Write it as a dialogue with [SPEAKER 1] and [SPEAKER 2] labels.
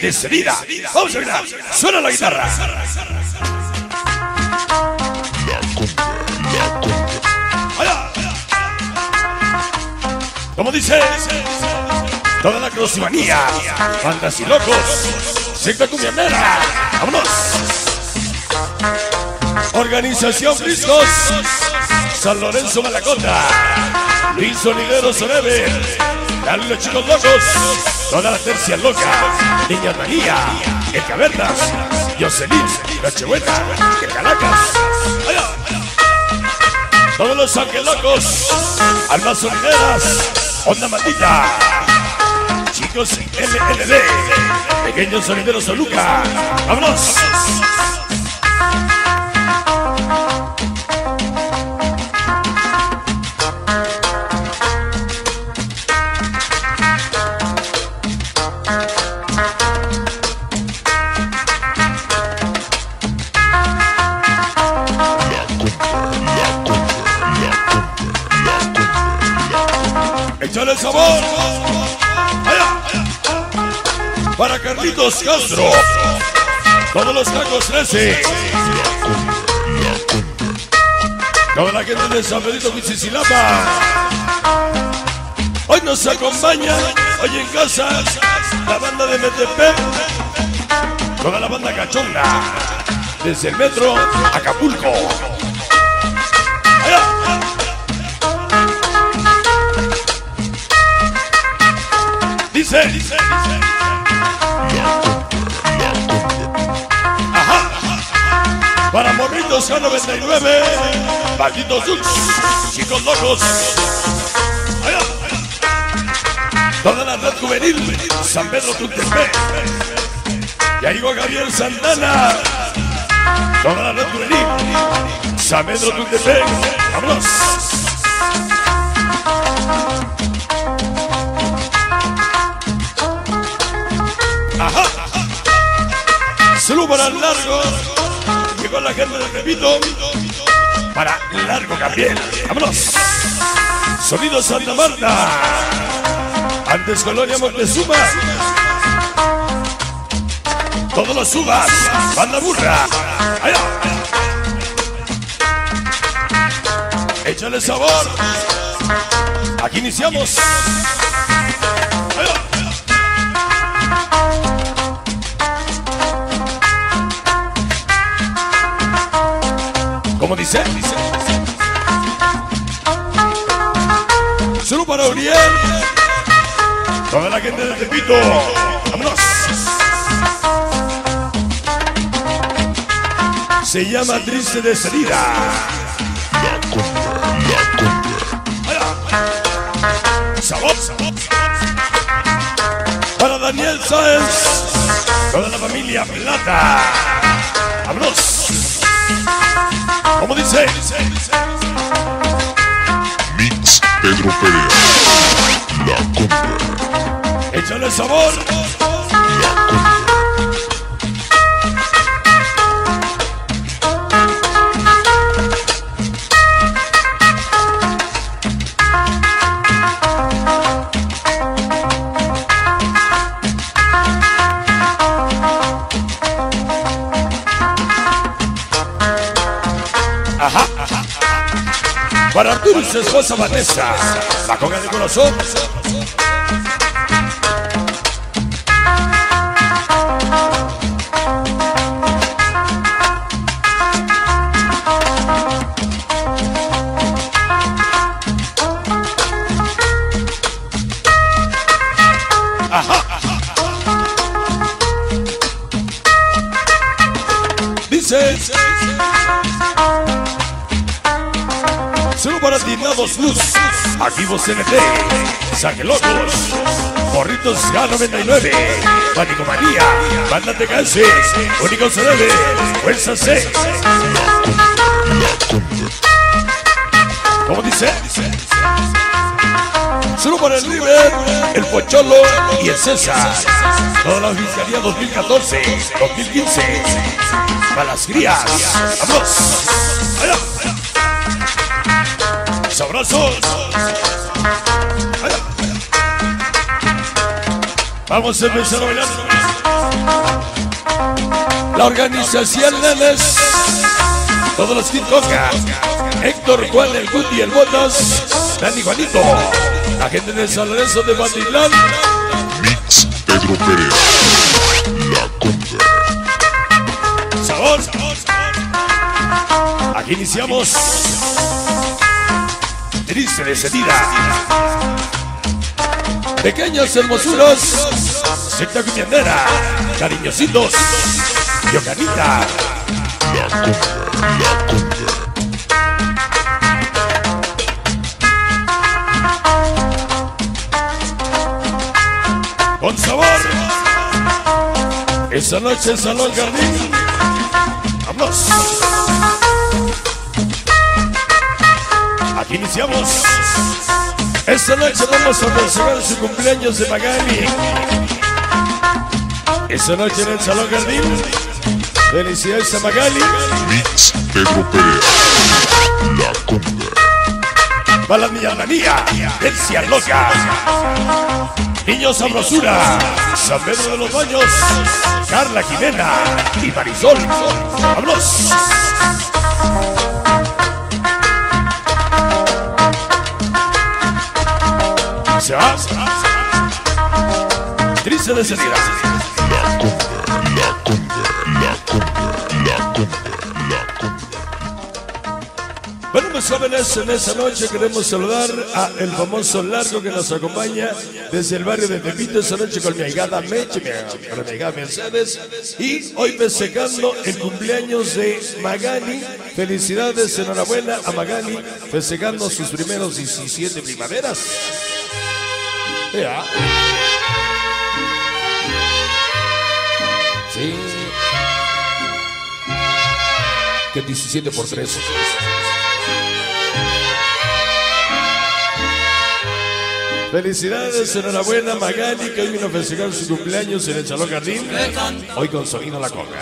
[SPEAKER 1] decidida. Vamos a mirar. Suena la guitarra. Como dice, toda la crosimanía, bandas y locos, secta cumbianera, vámonos. Organización Briscos, San Lorenzo Malacota, Luis Olivero Sorebe, Dale los chicos locos, toda la tercia loca, Niña María, el Cavernas, Jocelyn, Nochebuena, el Calacas, allá. Todos los ángeles locos, almas solideras, onda maldita, chicos LLD, pequeños solideros Soluca, vámonos. Échale el sabor. Para Carlitos Castro. Todos los tacos 13. Toda la gente de San Benito Cuchichilapa. Hoy nos acompaña, hoy en casa, la banda de Metepec. Toda la banda cachonda. Desde el metro, Acapulco. Para morritos K99, malditos chicos locos. Allá. Toda la red juvenil, San Pedro Tuntepec. Ya llegó Gabriel Santana. Toda la red juvenil, San Pedro Tuntepec. Vámonos. Ajá. Salud para el largo. Llegó la gente de Tepito. Para largo Gabriel. Vámonos. Sonido Santa Marta. Antes Colonia Montezuma. Todos los subas. Banda burra. Allá. Échale sabor. Aquí iniciamos. Allá. ¿Cómo dice? Solo para Uriel. Toda la gente de Tepito. Vámonos. Se llama Triste de Salida. Allá. Sabor, sabor. Para Daniel Sáenz. Toda la familia Plata. Vámonos. ¿Cómo dice?
[SPEAKER 2] Mix Pedro Perea. La compra.
[SPEAKER 1] Échale sabor. Y su esposa Vanessa. La conga de corazón. Ajá. Tinados Luz, Activos CNT, Saque Locos, Morritos K99, Pánico María, Banda TKS, Único CDB, Fuerza C. ¿Cómo dice? Solo para el River, el Pocholo y el César. Toda la Fiscalía 2014, 2015. Para las crías. Vamos a empezar a bailar. La organización Nenes. Todos los Kid Coca. Héctor, Juan, el Guti, el Botas. Dani Juanito. La gente de San Lorenzo de Batitlán.
[SPEAKER 2] Mix Pedro Perea. La Conga.
[SPEAKER 1] Sabor. Aquí iniciamos. Triste decidida. Pequeñas hermosuras. Secta cuñandera. Cariñositos. Yocanita.
[SPEAKER 2] La Conga. La Conga.
[SPEAKER 1] Con sabor. Esa noche en Salón Jardín. Vamos. Iniciamos. Esta noche vamos a festejar su cumpleaños de Magali. Esta noche en el Salón Jardín. Felicidades a Magali.
[SPEAKER 2] Mix Pedro Perea. La Conga.
[SPEAKER 1] Para la niña manía. Delcia Loca. Niño Sabrosura. San Pedro de los Baños. Carla Jimena. Y Marisol. ¡Vámonos! Se va. Triste de salida.
[SPEAKER 2] La Conga. La Conga. La Conga. La Conga. La Conga.
[SPEAKER 1] Bueno, pues jóvenes, en esta noche queremos saludar a el famoso Largo que nos acompaña desde el barrio de Tepito esta noche con mi ahijada Meche, mi, mi Mercedes y hoy festejando el cumpleaños de Magali. Felicidades, enhorabuena a Magali, festejando sus primeros 17 primaveras. Sí. Que 17 por 3. Felicidades, enhorabuena Magali, que hoy vino a festejar su cumpleaños en el Salón Jardín. Hoy con Sonido La Conga.